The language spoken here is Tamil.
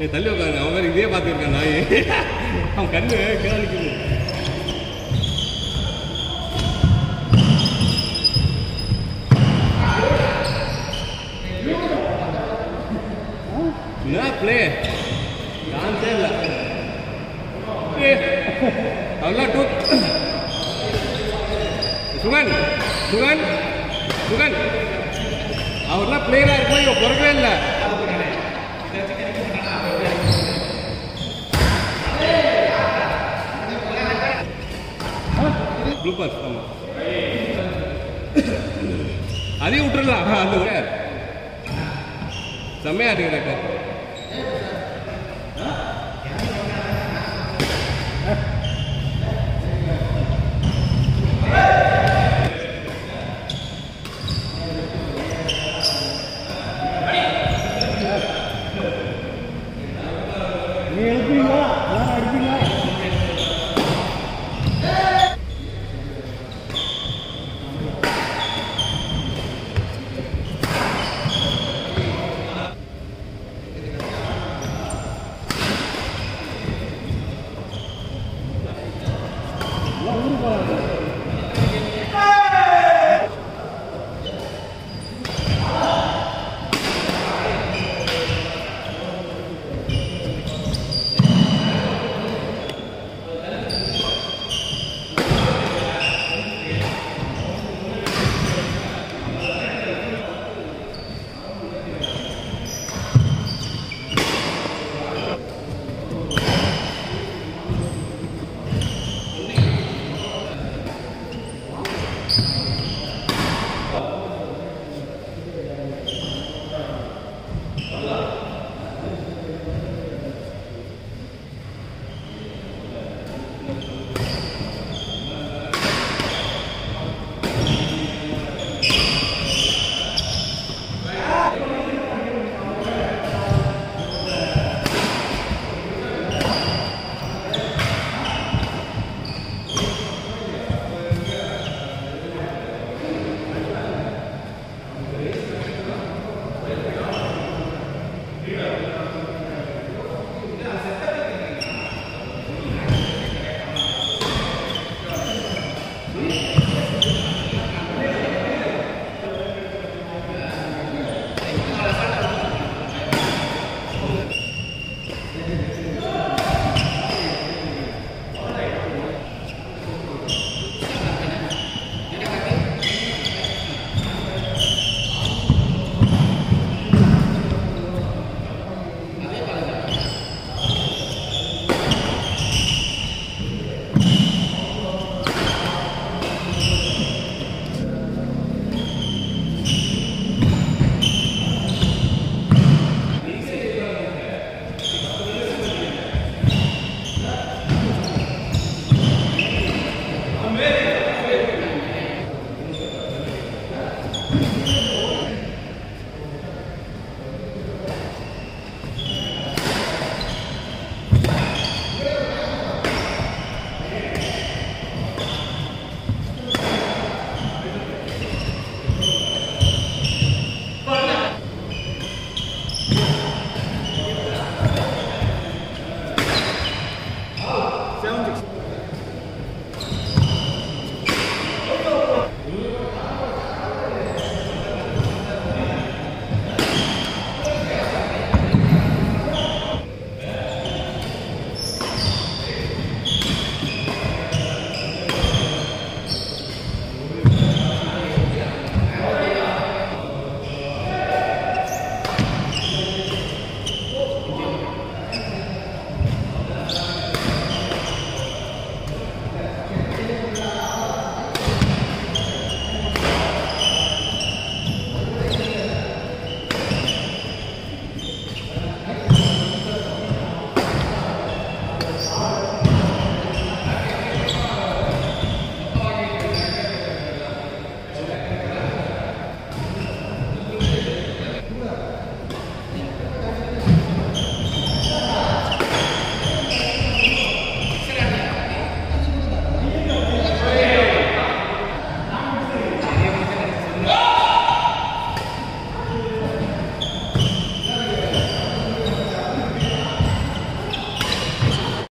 ஏய் தள்ளி உட்காருங்க. அவன் வேறு இதே பார்த்துருக்கான் நாய். அவன் கண்ணு கேளிக்குது என்ன பிளே சான்ஸே இல்லை. அவ்வளோ டூ. சுகன் சுகன் சுகன். அவர்லாம் பிளேயராக இருக்கும் இவன் பிறக்கவே இல்லை. அதையும் விட்டுறலாம். அந்த ஒரே செம்மையா இருக்கு டாக்டர்